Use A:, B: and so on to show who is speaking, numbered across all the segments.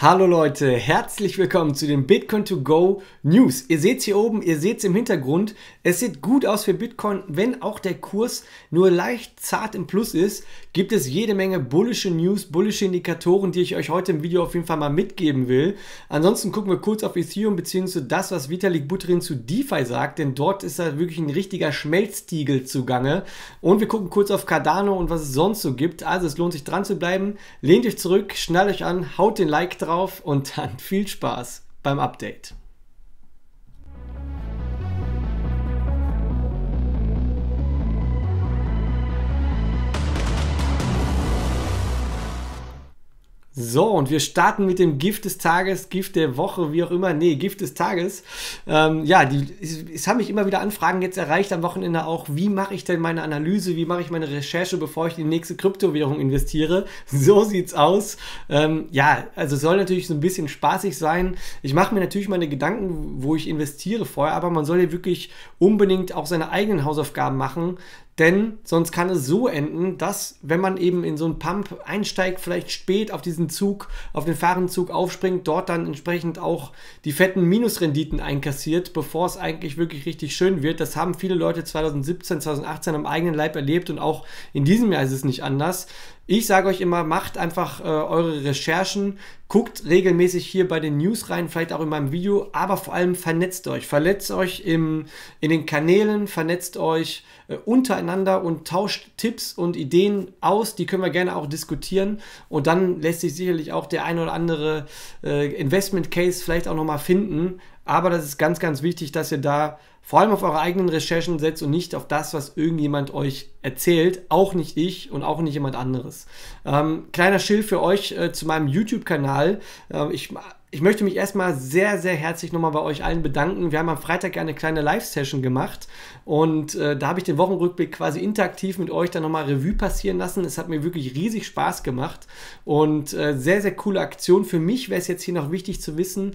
A: Hallo Leute, herzlich willkommen zu den Bitcoin to Go News. Ihr seht es hier oben, ihr seht es im Hintergrund. Es sieht gut aus für Bitcoin, wenn auch der Kurs nur leicht zart im Plus ist. Gibt es jede Menge bullische News, bullische Indikatoren, die ich euch heute im Video auf jeden Fall mal mitgeben will. Ansonsten gucken wir kurz auf Ethereum bzw. das, was Vitalik Buterin zu DeFi sagt, denn dort ist da wirklich ein richtiger Schmelztiegel zugange. Und wir gucken kurz auf Cardano und was es sonst so gibt. Also es lohnt sich dran zu bleiben. Lehnt euch zurück, schnallt euch an, haut den Like drauf und dann viel Spaß beim Update. So, und wir starten mit dem Gift des Tages, Gift der Woche, wie auch immer. Nee, Gift des Tages. Ähm, ja, die, es, es haben mich immer wieder Anfragen jetzt erreicht am Wochenende auch, wie mache ich denn meine Analyse, wie mache ich meine Recherche, bevor ich in die nächste Kryptowährung investiere. So sieht's aus. Ähm, ja, also soll natürlich so ein bisschen spaßig sein. Ich mache mir natürlich meine Gedanken, wo ich investiere vorher, aber man soll ja wirklich unbedingt auch seine eigenen Hausaufgaben machen. Denn sonst kann es so enden, dass, wenn man eben in so einen Pump einsteigt, vielleicht spät auf diesen Zug, auf den Fahrenzug aufspringt, dort dann entsprechend auch die fetten Minusrenditen einkassiert, bevor es eigentlich wirklich richtig schön wird. Das haben viele Leute 2017, 2018 am eigenen Leib erlebt und auch in diesem Jahr ist es nicht anders. Ich sage euch immer, macht einfach äh, eure Recherchen, guckt regelmäßig hier bei den News rein, vielleicht auch in meinem Video, aber vor allem vernetzt euch. Vernetzt euch im, in den Kanälen, vernetzt euch äh, untereinander und tauscht Tipps und Ideen aus. Die können wir gerne auch diskutieren und dann lässt sich sicherlich auch der ein oder andere äh, Investment Case vielleicht auch nochmal finden. Aber das ist ganz, ganz wichtig, dass ihr da vor allem auf eure eigenen Recherchen setzt und nicht auf das, was irgendjemand euch erzählt. Auch nicht ich und auch nicht jemand anderes. Ähm, kleiner Schild für euch äh, zu meinem YouTube-Kanal. Äh, ich ich möchte mich erstmal sehr, sehr herzlich nochmal bei euch allen bedanken. Wir haben am Freitag eine kleine Live-Session gemacht und äh, da habe ich den Wochenrückblick quasi interaktiv mit euch dann nochmal Revue passieren lassen. Es hat mir wirklich riesig Spaß gemacht und äh, sehr, sehr coole Aktion. Für mich wäre es jetzt hier noch wichtig zu wissen,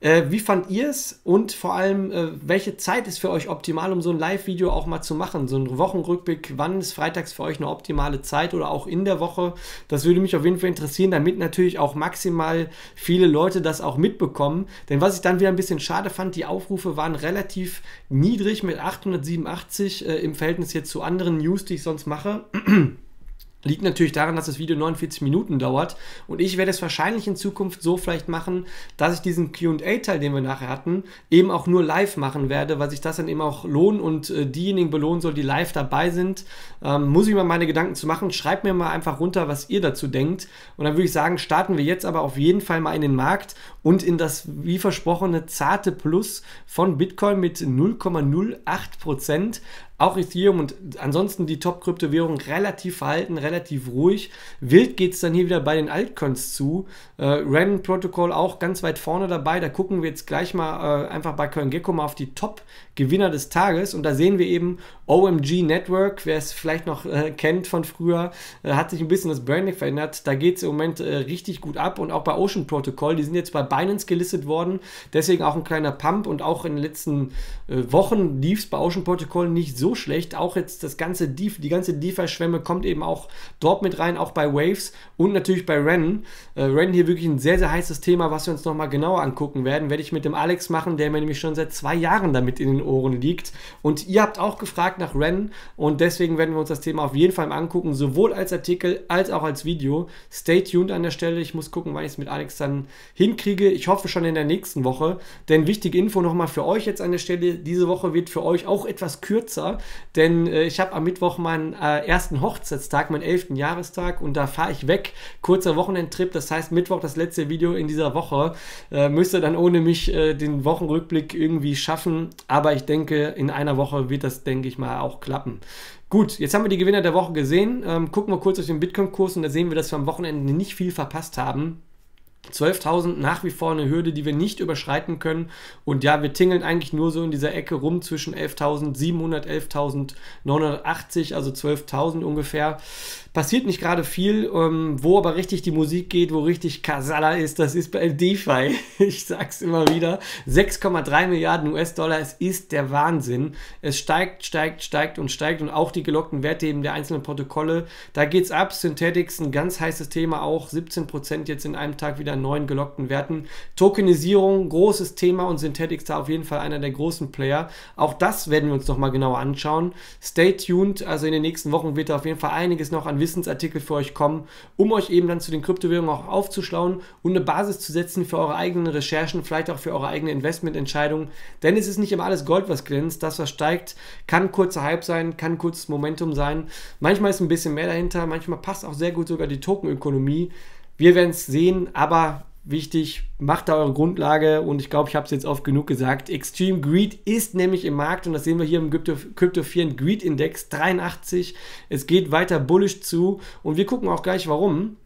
A: äh, wie fand ihr es und vor allem, äh, welche Zeit ist für euch optimal, um so ein Live-Video auch mal zu machen? So ein Wochenrückblick, wann ist freitags für euch eine optimale Zeit oder auch in der Woche? Das würde mich auf jeden Fall interessieren, damit natürlich auch maximal viele Leute das auch mitbekommen. Denn was ich dann wieder ein bisschen schade fand, die Aufrufe waren relativ niedrig mit 887 äh, im Verhältnis jetzt zu anderen News, die ich sonst mache. Liegt natürlich daran, dass das Video 49 Minuten dauert und ich werde es wahrscheinlich in Zukunft so vielleicht machen, dass ich diesen Q&A-Teil, den wir nachher hatten, eben auch nur live machen werde, weil sich das dann eben auch lohnt und äh, diejenigen belohnen soll, die live dabei sind. Ähm, muss ich mal meine Gedanken zu machen. Schreibt mir mal einfach runter, was ihr dazu denkt und dann würde ich sagen, starten wir jetzt aber auf jeden Fall mal in den Markt und in das, wie versprochene, zarte Plus von Bitcoin mit 0,08 Prozent. Auch Ethereum und ansonsten die Top-Kryptowährung relativ verhalten, relativ ruhig. Wild geht es dann hier wieder bei den Altcoins zu. Äh, Ren Protocol auch ganz weit vorne dabei. Da gucken wir jetzt gleich mal äh, einfach bei CoinGecko mal auf die Top-Gewinner des Tages. Und da sehen wir eben OMG Network. Wer es vielleicht noch äh, kennt von früher, äh, hat sich ein bisschen das Branding verändert. Da geht es im Moment äh, richtig gut ab. Und auch bei Ocean Protocol, die sind jetzt bei Binance gelistet worden. Deswegen auch ein kleiner Pump. Und auch in den letzten äh, Wochen lief es bei Ocean Protocol nicht so schlecht. Auch jetzt das ganze Def die ganze DeFi-Schwemme kommt eben auch dort mit rein, auch bei Waves und natürlich bei Ren. Äh, Ren hier wirklich ein sehr, sehr heißes Thema, was wir uns nochmal genauer angucken werden. Werde ich mit dem Alex machen, der mir nämlich schon seit zwei Jahren damit in den Ohren liegt. Und ihr habt auch gefragt nach Ren und deswegen werden wir uns das Thema auf jeden Fall mal angucken, sowohl als Artikel als auch als Video. Stay tuned an der Stelle. Ich muss gucken, wann ich es mit Alex dann hinkriege. Ich hoffe schon in der nächsten Woche. Denn wichtige Info nochmal für euch jetzt an der Stelle. Diese Woche wird für euch auch etwas kürzer denn äh, ich habe am Mittwoch meinen äh, ersten Hochzeitstag, meinen 11. Jahrestag und da fahre ich weg. Kurzer Wochenendtrip, das heißt Mittwoch das letzte Video in dieser Woche. Äh, müsste dann ohne mich äh, den Wochenrückblick irgendwie schaffen, aber ich denke, in einer Woche wird das, denke ich mal, auch klappen. Gut, jetzt haben wir die Gewinner der Woche gesehen. Ähm, gucken wir kurz auf den Bitcoin-Kurs und da sehen wir, dass wir am Wochenende nicht viel verpasst haben. 12.000 nach wie vor eine Hürde, die wir nicht überschreiten können. Und ja, wir tingeln eigentlich nur so in dieser Ecke rum zwischen 11.700, 11.980, also 12.000 ungefähr. Passiert nicht gerade viel, ähm, wo aber richtig die Musik geht, wo richtig Kasala ist, das ist bei DeFi. Ich sag's immer wieder. 6,3 Milliarden US-Dollar, es ist der Wahnsinn. Es steigt, steigt, steigt und steigt und auch die gelockten Werte eben der einzelnen Protokolle. Da geht's ab. Synthetics, ein ganz heißes Thema auch. 17% jetzt in einem Tag wieder neuen gelockten Werten. Tokenisierung, großes Thema und Synthetics da auf jeden Fall einer der großen Player. Auch das werden wir uns nochmal genauer anschauen. Stay tuned, also in den nächsten Wochen wird da auf jeden Fall einiges noch an Wissensartikel für euch kommen, um euch eben dann zu den Kryptowährungen auch aufzuschlauen und eine Basis zu setzen für eure eigenen Recherchen, vielleicht auch für eure eigene Investmententscheidungen. Denn es ist nicht immer alles Gold, was glänzt. Das, was steigt, kann kurzer Hype sein, kann kurzes Momentum sein. Manchmal ist ein bisschen mehr dahinter, manchmal passt auch sehr gut sogar die Tokenökonomie. Wir werden es sehen, aber wichtig, macht da eure Grundlage und ich glaube, ich habe es jetzt oft genug gesagt. Extreme Greed ist nämlich im Markt und das sehen wir hier im Crypto, Crypto 4 Greed Index 83. Es geht weiter bullish zu und wir gucken auch gleich warum.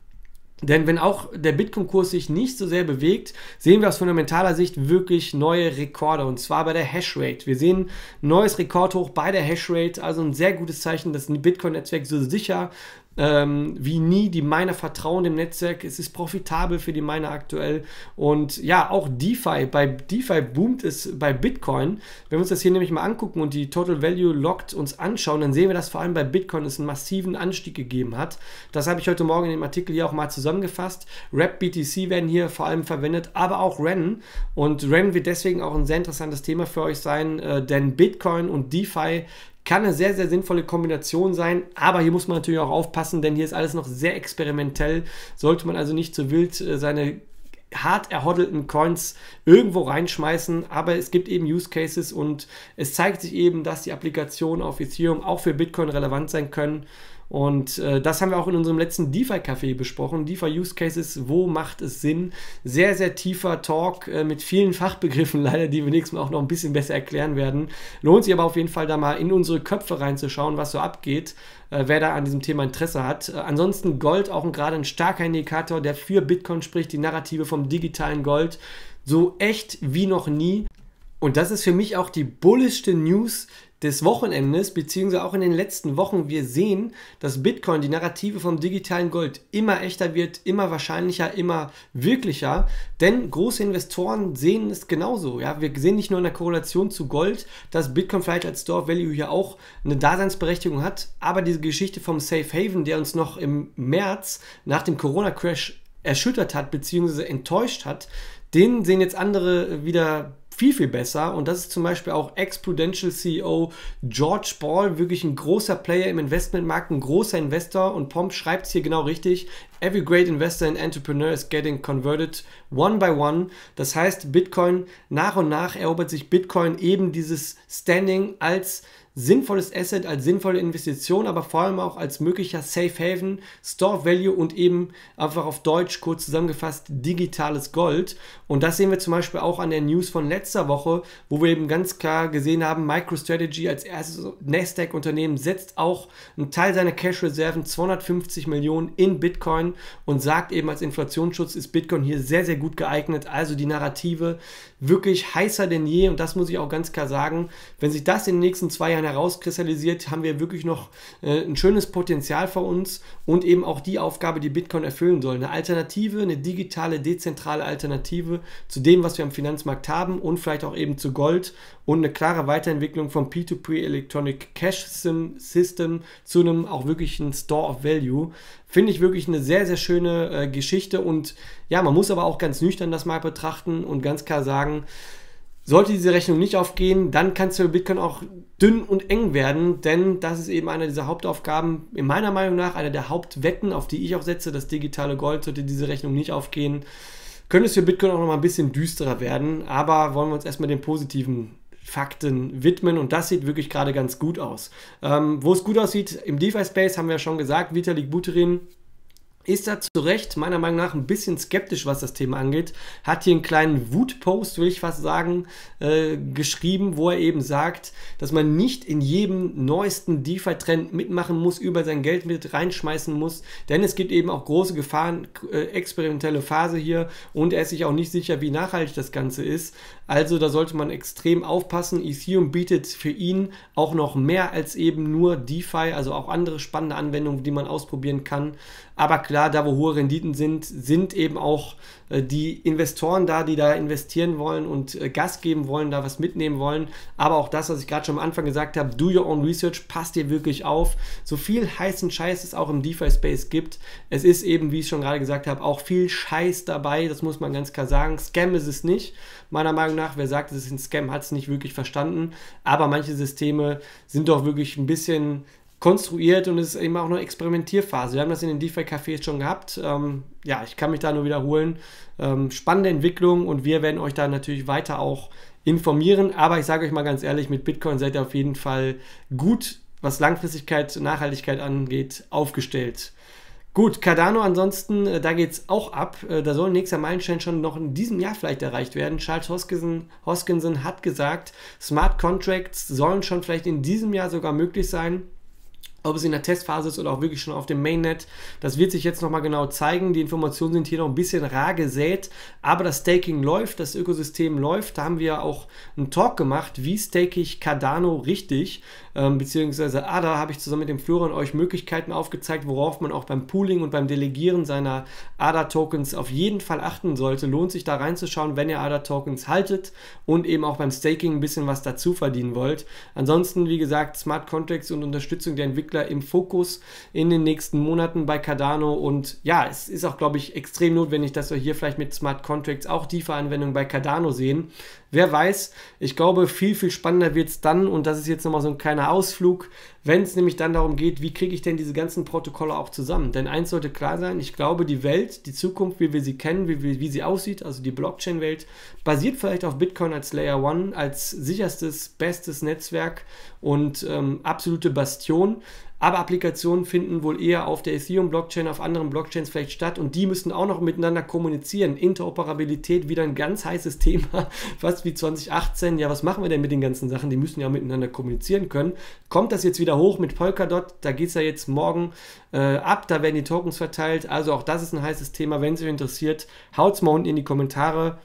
A: Denn wenn auch der Bitcoin-Kurs sich nicht so sehr bewegt, sehen wir aus fundamentaler Sicht wirklich neue Rekorde und zwar bei der Hashrate. Wir sehen neues Rekordhoch bei der Hashrate, also ein sehr gutes Zeichen, dass ein Bitcoin-Netzwerk so sicher ähm, wie nie. Die Miner vertrauen dem Netzwerk. Es ist profitabel für die Miner aktuell. Und ja, auch DeFi. Bei DeFi boomt es bei Bitcoin. Wenn wir uns das hier nämlich mal angucken und die Total Value Locked uns anschauen, dann sehen wir, dass vor allem bei Bitcoin es einen massiven Anstieg gegeben hat. Das habe ich heute Morgen in dem Artikel hier auch mal zusammengefasst. Rap BTC werden hier vor allem verwendet, aber auch Ren. Und Ren wird deswegen auch ein sehr interessantes Thema für euch sein, äh, denn Bitcoin und DeFi kann eine sehr, sehr sinnvolle Kombination sein, aber hier muss man natürlich auch aufpassen, denn hier ist alles noch sehr experimentell. Sollte man also nicht so wild äh, seine hart erhoddelten Coins irgendwo reinschmeißen, aber es gibt eben Use Cases und es zeigt sich eben, dass die Applikationen auf Ethereum auch für Bitcoin relevant sein können und äh, das haben wir auch in unserem letzten DeFi-Café besprochen. DeFi-Use Cases, wo macht es Sinn? Sehr, sehr tiefer Talk äh, mit vielen Fachbegriffen leider, die wir nächstes Mal auch noch ein bisschen besser erklären werden. Lohnt sich aber auf jeden Fall da mal in unsere Köpfe reinzuschauen, was so abgeht, äh, wer da an diesem Thema Interesse hat. Äh, ansonsten Gold auch gerade ein starker Indikator, der für Bitcoin spricht, die Narrative vom digitalen Gold. So echt wie noch nie. Und das ist für mich auch die bullischste News des Wochenendes, beziehungsweise auch in den letzten Wochen, wir sehen, dass Bitcoin, die Narrative vom digitalen Gold, immer echter wird, immer wahrscheinlicher, immer wirklicher. Denn große Investoren sehen es genauso. Ja? Wir sehen nicht nur in der Korrelation zu Gold, dass Bitcoin vielleicht als Store Value hier auch eine Daseinsberechtigung hat, aber diese Geschichte vom Safe Haven, der uns noch im März nach dem Corona-Crash erschüttert hat, beziehungsweise enttäuscht hat, den sehen jetzt andere wieder viel, viel besser. Und das ist zum Beispiel auch Ex-Prudential CEO George Ball, wirklich ein großer Player im Investmentmarkt, ein großer Investor. Und Pomp schreibt es hier genau richtig. Every great investor and entrepreneur is getting converted one by one. Das heißt, Bitcoin nach und nach erobert sich Bitcoin eben dieses Standing als sinnvolles Asset, als sinnvolle Investition, aber vor allem auch als möglicher Safe Haven, Store Value und eben einfach auf Deutsch kurz zusammengefasst digitales Gold. Und das sehen wir zum Beispiel auch an der News von letzter Woche, wo wir eben ganz klar gesehen haben, MicroStrategy als erstes Nasdaq-Unternehmen setzt auch einen Teil seiner Cash-Reserven, 250 Millionen in Bitcoin und sagt eben als Inflationsschutz ist Bitcoin hier sehr, sehr gut geeignet. Also die Narrative wirklich heißer denn je und das muss ich auch ganz klar sagen. Wenn sich das in den nächsten zwei Jahren herauskristallisiert, haben wir wirklich noch äh, ein schönes Potenzial vor uns und eben auch die Aufgabe, die Bitcoin erfüllen soll. Eine Alternative, eine digitale, dezentrale Alternative zu dem, was wir am Finanzmarkt haben und vielleicht auch eben zu Gold und eine klare Weiterentwicklung vom P2P Electronic Cash System zu einem auch wirklichen Store of Value. Finde ich wirklich eine sehr, sehr schöne äh, Geschichte und ja, man muss aber auch ganz nüchtern das mal betrachten und ganz klar sagen, sollte diese Rechnung nicht aufgehen, dann kann es für Bitcoin auch dünn und eng werden, denn das ist eben eine dieser Hauptaufgaben, in meiner Meinung nach, eine der Hauptwetten, auf die ich auch setze, das digitale Gold, sollte diese Rechnung nicht aufgehen, könnte es für Bitcoin auch noch mal ein bisschen düsterer werden, aber wollen wir uns erstmal den positiven Fakten widmen und das sieht wirklich gerade ganz gut aus. Ähm, wo es gut aussieht, im DeFi-Space haben wir ja schon gesagt, Vitalik Buterin ist da zu Recht meiner Meinung nach ein bisschen skeptisch, was das Thema angeht. Hat hier einen kleinen Wutpost, will ich fast sagen, äh, geschrieben, wo er eben sagt, dass man nicht in jedem neuesten DeFi-Trend mitmachen muss, über sein Geld mit reinschmeißen muss, denn es gibt eben auch große Gefahren, äh, experimentelle Phase hier und er ist sich auch nicht sicher, wie nachhaltig das Ganze ist. Also da sollte man extrem aufpassen. Ethereum bietet für ihn auch noch mehr als eben nur DeFi, also auch andere spannende Anwendungen, die man ausprobieren kann. Aber klar, da wo hohe Renditen sind, sind eben auch äh, die Investoren da, die da investieren wollen und äh, Gas geben wollen, da was mitnehmen wollen. Aber auch das, was ich gerade schon am Anfang gesagt habe, do your own research, passt dir wirklich auf. So viel heißen Scheiß es auch im DeFi-Space gibt, es ist eben, wie ich schon gerade gesagt habe, auch viel Scheiß dabei, das muss man ganz klar sagen. Scam ist es nicht, meiner Meinung nach. Wer sagt, es ist ein Scam, hat es nicht wirklich verstanden. Aber manche Systeme sind doch wirklich ein bisschen konstruiert und es ist eben auch eine Experimentierphase. Wir haben das in den DeFi-Cafés schon gehabt. Ähm, ja, ich kann mich da nur wiederholen. Ähm, spannende Entwicklung und wir werden euch da natürlich weiter auch informieren. Aber ich sage euch mal ganz ehrlich, mit Bitcoin seid ihr auf jeden Fall gut, was Langfristigkeit Nachhaltigkeit angeht, aufgestellt. Gut, Cardano ansonsten, äh, da geht es auch ab. Äh, da soll nächster Meilenstein schon noch in diesem Jahr vielleicht erreicht werden. Charles Hoskinson, Hoskinson hat gesagt, Smart Contracts sollen schon vielleicht in diesem Jahr sogar möglich sein. Ob es in der Testphase ist oder auch wirklich schon auf dem Mainnet, das wird sich jetzt nochmal genau zeigen. Die Informationen sind hier noch ein bisschen rar gesät, aber das Staking läuft, das Ökosystem läuft. Da haben wir auch einen Talk gemacht, wie stake ich Cardano richtig, ähm, beziehungsweise ADA habe ich zusammen mit dem Florian euch Möglichkeiten aufgezeigt, worauf man auch beim Pooling und beim Delegieren seiner ADA-Tokens auf jeden Fall achten sollte. Lohnt sich da reinzuschauen, wenn ihr ADA-Tokens haltet und eben auch beim Staking ein bisschen was dazu verdienen wollt. Ansonsten, wie gesagt, Smart Contracts und Unterstützung der Entwickler Entwickler im Fokus in den nächsten Monaten bei Cardano. Und ja, es ist auch, glaube ich, extrem notwendig, dass wir hier vielleicht mit Smart Contracts auch tiefe Anwendungen bei Cardano sehen. Wer weiß, ich glaube, viel, viel spannender wird es dann, und das ist jetzt nochmal so ein kleiner Ausflug, wenn es nämlich dann darum geht, wie kriege ich denn diese ganzen Protokolle auch zusammen? Denn eins sollte klar sein, ich glaube, die Welt, die Zukunft, wie wir sie kennen, wie, wie, sie aussieht, also die Blockchain-Welt, basiert vielleicht auf Bitcoin als Layer One, als sicherstes, bestes Netzwerk und ähm, absolute Bastion aber Applikationen finden wohl eher auf der Ethereum-Blockchain, auf anderen Blockchains vielleicht statt und die müssen auch noch miteinander kommunizieren. Interoperabilität wieder ein ganz heißes Thema, fast wie 2018. Ja, was machen wir denn mit den ganzen Sachen? Die müssen ja miteinander kommunizieren können. Kommt das jetzt wieder hoch mit Polkadot? Da geht es ja jetzt morgen äh, ab, da werden die Tokens verteilt. Also auch das ist ein heißes Thema. Wenn es euch interessiert, haut es mal unten in die Kommentare.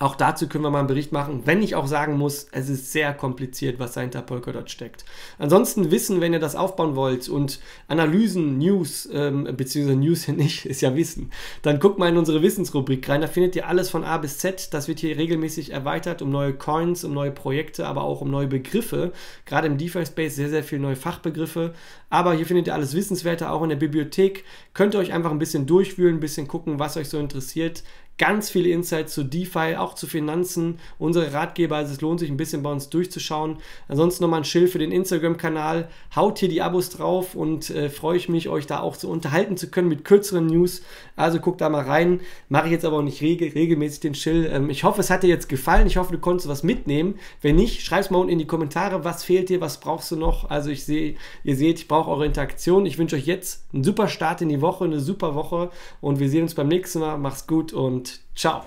A: Auch dazu können wir mal einen Bericht machen, wenn ich auch sagen muss, es ist sehr kompliziert, was dahinter Polkadot steckt. Ansonsten Wissen, wenn ihr das aufbauen wollt und Analysen, News, ähm, beziehungsweise News nicht, ist ja Wissen, dann guckt mal in unsere Wissensrubrik rein. Da findet ihr alles von A bis Z. Das wird hier regelmäßig erweitert um neue Coins, um neue Projekte, aber auch um neue Begriffe. Gerade im DeFi-Space sehr, sehr viele neue Fachbegriffe. Aber hier findet ihr alles Wissenswerte, auch in der Bibliothek. Könnt ihr euch einfach ein bisschen durchwühlen, ein bisschen gucken, was euch so interessiert ganz viele Insights zu DeFi, auch zu Finanzen, unsere Ratgeber. Also es lohnt sich ein bisschen bei uns durchzuschauen. Ansonsten nochmal ein Schild für den Instagram-Kanal. Haut hier die Abos drauf und äh, freue ich mich, euch da auch zu unterhalten zu können mit kürzeren News. Also guckt da mal rein. Mache ich jetzt aber auch nicht regel regelmäßig den Chill. Ähm, ich hoffe, es hat dir jetzt gefallen. Ich hoffe, du konntest was mitnehmen. Wenn nicht, schreib es mal unten in die Kommentare. Was fehlt dir? Was brauchst du noch? Also ich sehe, ihr seht, ich brauche eure Interaktion. Ich wünsche euch jetzt einen super Start in die Woche, eine super Woche und wir sehen uns beim nächsten Mal. Macht's gut ciao.